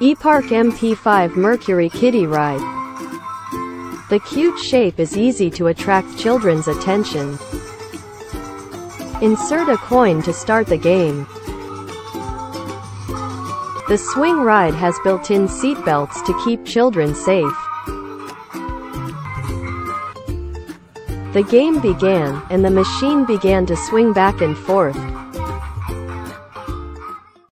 ePark MP5 Mercury Kiddie Ride. The cute shape is easy to attract children's attention. Insert a coin to start the game. The swing ride has built-in seatbelts to keep children safe. The game began, and the machine began to swing back and forth.